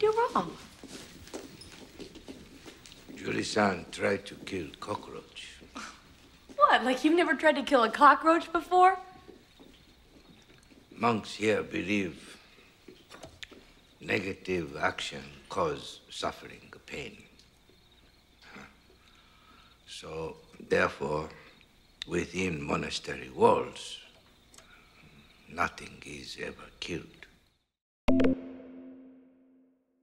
do wrong? Julie-san tried to kill cockroach. What, like you've never tried to kill a cockroach before? Monks here believe negative action cause suffering, pain. So, therefore, within monastery walls, nothing is ever killed.